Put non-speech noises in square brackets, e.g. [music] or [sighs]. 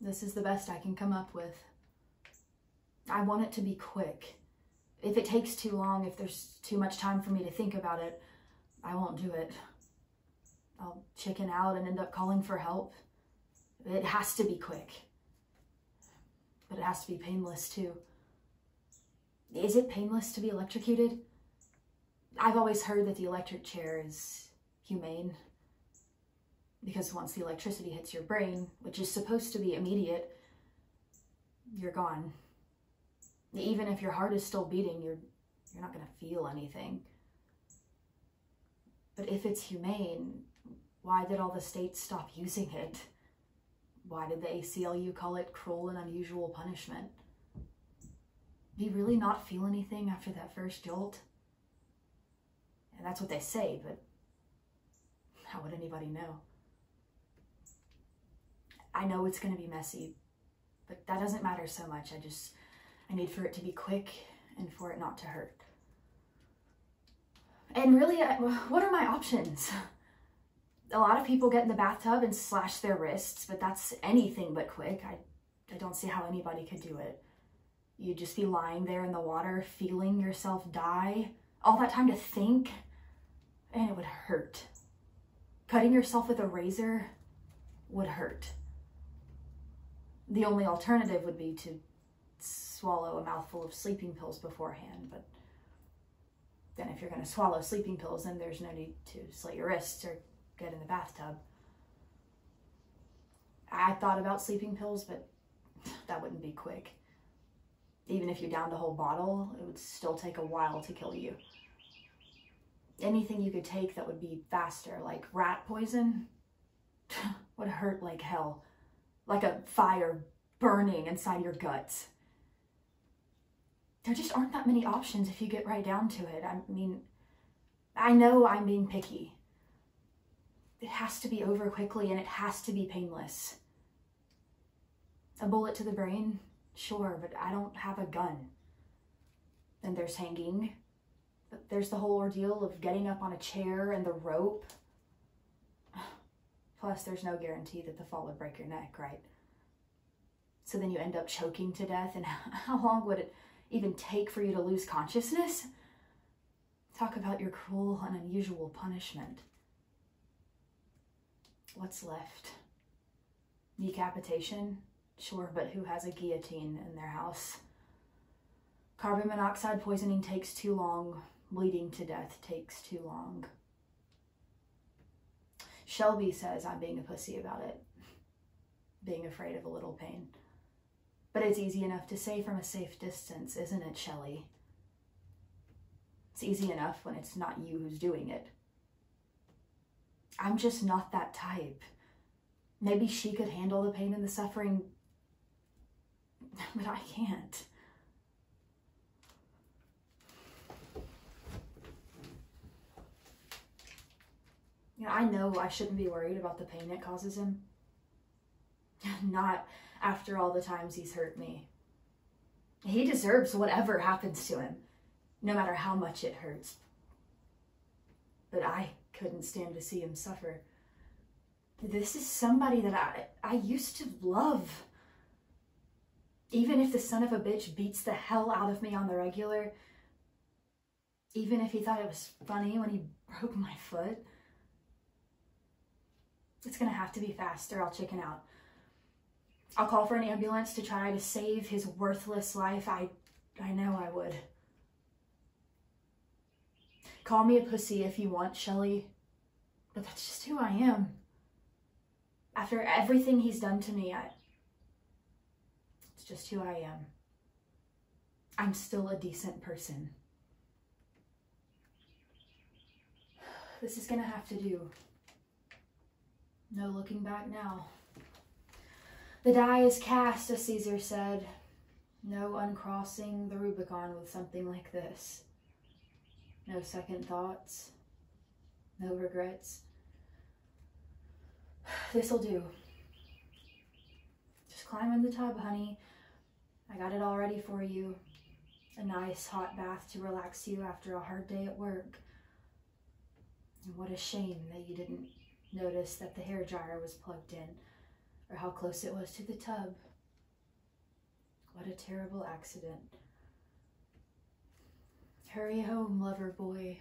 This is the best I can come up with. I want it to be quick. If it takes too long, if there's too much time for me to think about it, I won't do it. I'll chicken out and end up calling for help. It has to be quick. But it has to be painless too. Is it painless to be electrocuted? I've always heard that the electric chair is humane because once the electricity hits your brain, which is supposed to be immediate, you're gone. Even if your heart is still beating, you're you're not going to feel anything. But if it's humane, why did all the states stop using it? Why did the ACLU call it cruel and unusual punishment? Do you really not feel anything after that first jolt? And that's what they say, but how would anybody know? I know it's going to be messy, but that doesn't matter so much. I just, I need for it to be quick and for it not to hurt. And really, what are my options? A lot of people get in the bathtub and slash their wrists, but that's anything but quick. I, I don't see how anybody could do it. You'd just be lying there in the water, feeling yourself die, all that time to think, and it would hurt. Cutting yourself with a razor would hurt the only alternative would be to swallow a mouthful of sleeping pills beforehand. But then if you're going to swallow sleeping pills, then there's no need to slit your wrists or get in the bathtub. I thought about sleeping pills, but that wouldn't be quick. Even if you downed a whole bottle, it would still take a while to kill you. Anything you could take that would be faster, like rat poison, [laughs] would hurt like hell like a fire burning inside your guts. There just aren't that many options if you get right down to it. I mean, I know I'm being picky. It has to be over quickly and it has to be painless. A bullet to the brain? Sure, but I don't have a gun. Then there's hanging. But there's the whole ordeal of getting up on a chair and the rope. [sighs] Plus, there's no guarantee that the fall would break your neck, right? So then you end up choking to death, and [laughs] how long would it even take for you to lose consciousness? Talk about your cruel and unusual punishment. What's left? Decapitation? Sure, but who has a guillotine in their house? Carbon monoxide poisoning takes too long. Bleeding to death takes too long. Shelby says I'm being a pussy about it, being afraid of a little pain. But it's easy enough to say from a safe distance, isn't it, Shelley? It's easy enough when it's not you who's doing it. I'm just not that type. Maybe she could handle the pain and the suffering, [laughs] but I can't. You know, I know I shouldn't be worried about the pain it causes him. [laughs] Not after all the times he's hurt me. He deserves whatever happens to him, no matter how much it hurts. But I couldn't stand to see him suffer. This is somebody that I, I used to love. Even if the son of a bitch beats the hell out of me on the regular, even if he thought it was funny when he broke my foot, it's gonna have to be fast or I'll chicken out. I'll call for an ambulance to try to save his worthless life. I, I know I would. Call me a pussy if you want, Shelly, but that's just who I am. After everything he's done to me, I, it's just who I am. I'm still a decent person. [sighs] This is gonna have to do. No looking back now. The die is cast, as Caesar said. No uncrossing the Rubicon with something like this. No second thoughts. No regrets. [sighs] This'll do. Just climb in the tub, honey. I got it all ready for you. A nice hot bath to relax you after a hard day at work. And what a shame that you didn't notice that the hair dryer was plugged in or how close it was to the tub. What a terrible accident. Hurry home, lover boy.